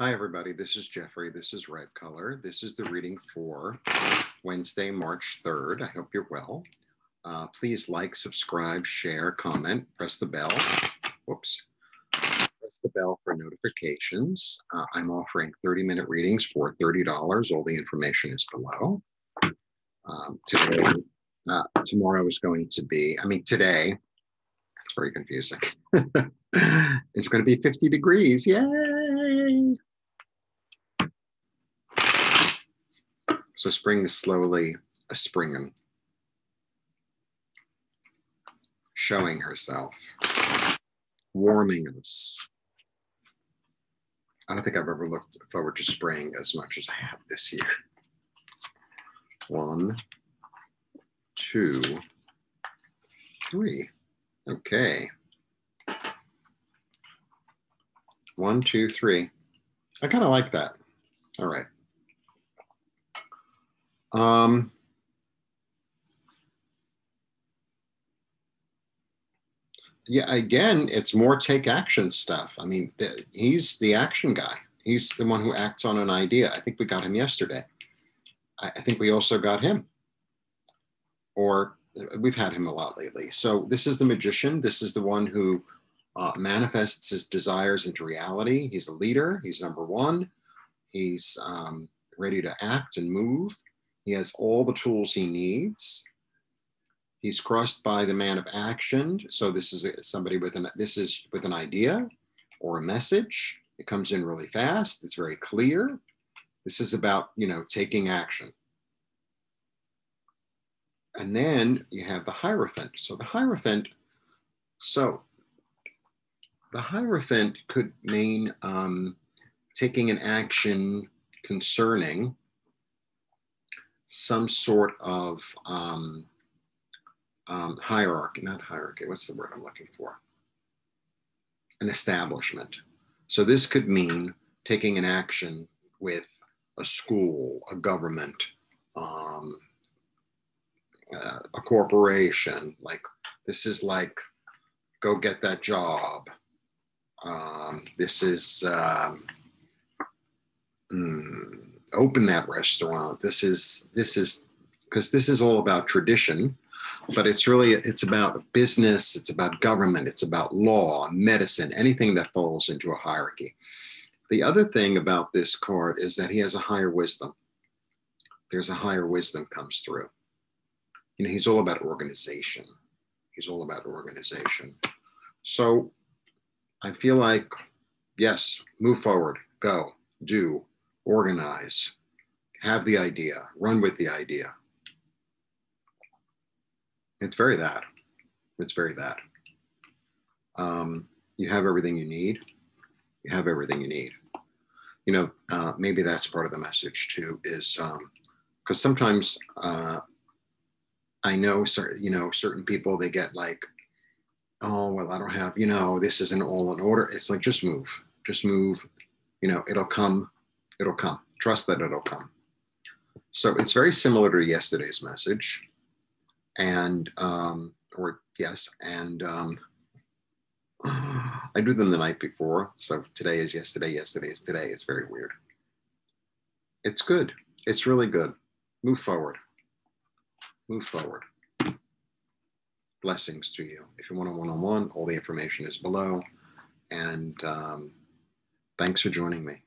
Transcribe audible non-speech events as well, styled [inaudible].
Hi, everybody. This is Jeffrey. This is Ripecolor. This is the reading for Wednesday, March 3rd. I hope you're well. Uh, please like, subscribe, share, comment, press the bell. Whoops. Press the bell for notifications. Uh, I'm offering 30 minute readings for $30. All the information is below. Um, today, uh, tomorrow is going to be, I mean, today, very confusing. [laughs] it's going to be 50 degrees. Yay! So spring is slowly a springing, showing herself, warming us. I don't think I've ever looked forward to spring as much as I have this year. One, two, three. Okay. One, two, three. I kind of like that. All right. Um, yeah, again, it's more take action stuff. I mean, the, he's the action guy. He's the one who acts on an idea. I think we got him yesterday. I, I think we also got him. Or we've had him a lot lately. So this is the magician. This is the one who uh, manifests his desires into reality. He's a leader. He's number one. He's um, ready to act and move. He has all the tools he needs. He's crossed by the man of action. So this is somebody with an this is with an idea or a message. It comes in really fast. It's very clear. This is about you know taking action. And then you have the Hierophant. So the Hierophant, so the Hierophant could mean um, taking an action concerning some sort of um, um, hierarchy, not hierarchy, what's the word I'm looking for? An establishment. So this could mean taking an action with a school, a government, um, uh, a corporation. Like this is like, go get that job. Um, this is, um, mm, open that restaurant. This is this is because this is all about tradition, but it's really it's about business, it's about government, it's about law, medicine, anything that falls into a hierarchy. The other thing about this card is that he has a higher wisdom. There's a higher wisdom comes through. You know, he's all about organization. He's all about organization. So I feel like, yes, move forward, go, do, organize, have the idea, run with the idea. It's very that. It's very that. Um, you have everything you need. You have everything you need. You know, uh, maybe that's part of the message too, is because um, sometimes uh, I know, you know, certain people they get like, oh well, I don't have, you know, this isn't all in order. It's like just move, just move. You know, it'll come it'll come. Trust that it'll come. So it's very similar to yesterday's message. And, um, or yes, and um, [sighs] I do them the night before. So today is yesterday, yesterday is today. It's very weird. It's good. It's really good. Move forward. Move forward. Blessings to you. If you want a one on one, all the information is below. And um, thanks for joining me.